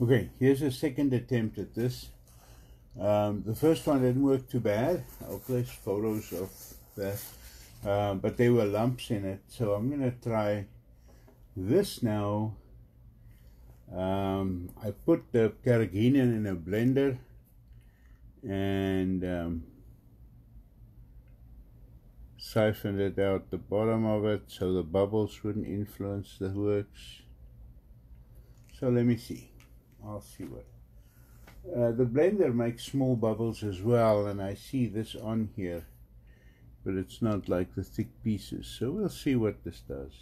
Okay, here's a second attempt at this. Um, the first one didn't work too bad. I'll place photos of that. Um, but there were lumps in it. So I'm going to try this now. Um, I put the carrageenan in a blender and um, siphoned it out the bottom of it so the bubbles wouldn't influence the works. So let me see. I'll see what. Uh, the blender makes small bubbles as well and I see this on here but it's not like the thick pieces so we'll see what this does.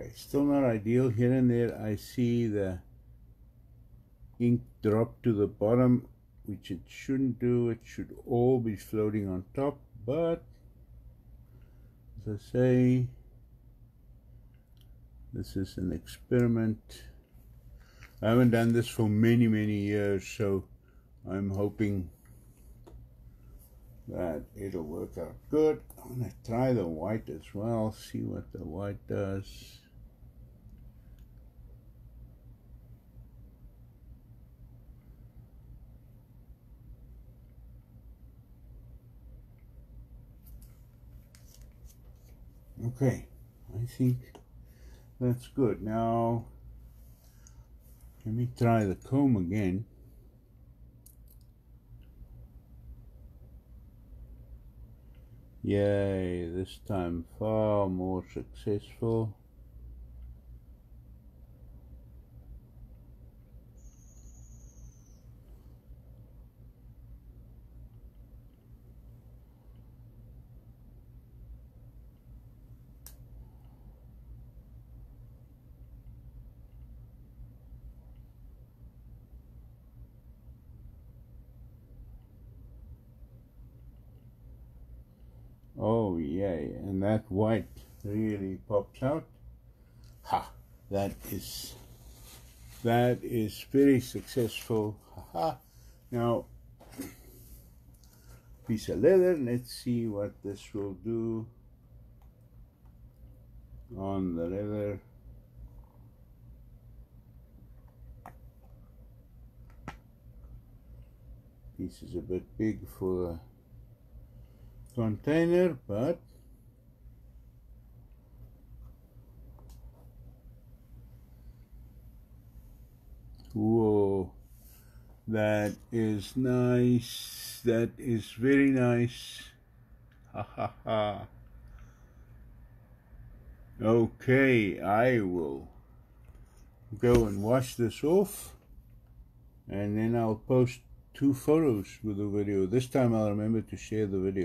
Okay, still not ideal. Here and there I see the ink drop to the bottom, which it shouldn't do. It should all be floating on top, but as I say, this is an experiment. I haven't done this for many, many years, so I'm hoping that it'll work out good. I'm going to try the white as well, see what the white does. Okay, I think that's good. Now, let me try the comb again. Yay, this time far more successful. Oh yay, and that white really pops out. Ha, that is, that is very successful. Ha ha. Now, piece of leather, let's see what this will do on the leather. Piece is a bit big for container but whoa. That is nice. That is very nice. Ha ha ha. Okay I will go and wash this off and then I'll post two photos with the video. This time I'll remember to share the video